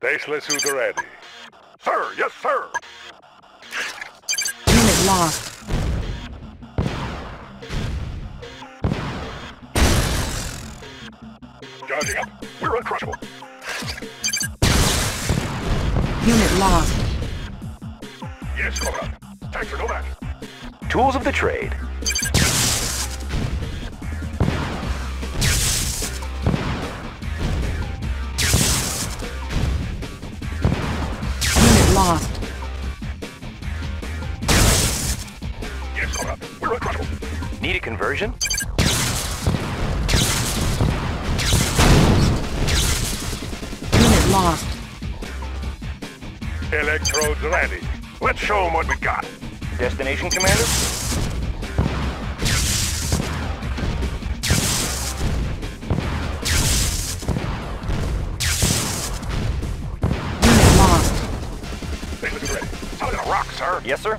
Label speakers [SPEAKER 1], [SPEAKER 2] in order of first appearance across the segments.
[SPEAKER 1] Baseless ready. Sir, yes, sir.
[SPEAKER 2] Unit lost.
[SPEAKER 1] Charging up. We're uncrushable.
[SPEAKER 2] Unit lost.
[SPEAKER 1] Yes, Cobra. Tanks are no match.
[SPEAKER 3] Tools of the trade. Need a conversion?
[SPEAKER 2] Unit lost.
[SPEAKER 1] Electrodes ready. Let's show them what we got.
[SPEAKER 3] Destination, Commander?
[SPEAKER 2] Unit lost.
[SPEAKER 1] Baseless suit ready. Solid gonna rock, sir.
[SPEAKER 3] Yes, sir.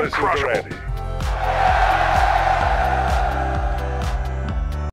[SPEAKER 2] One
[SPEAKER 1] crusher. Ready.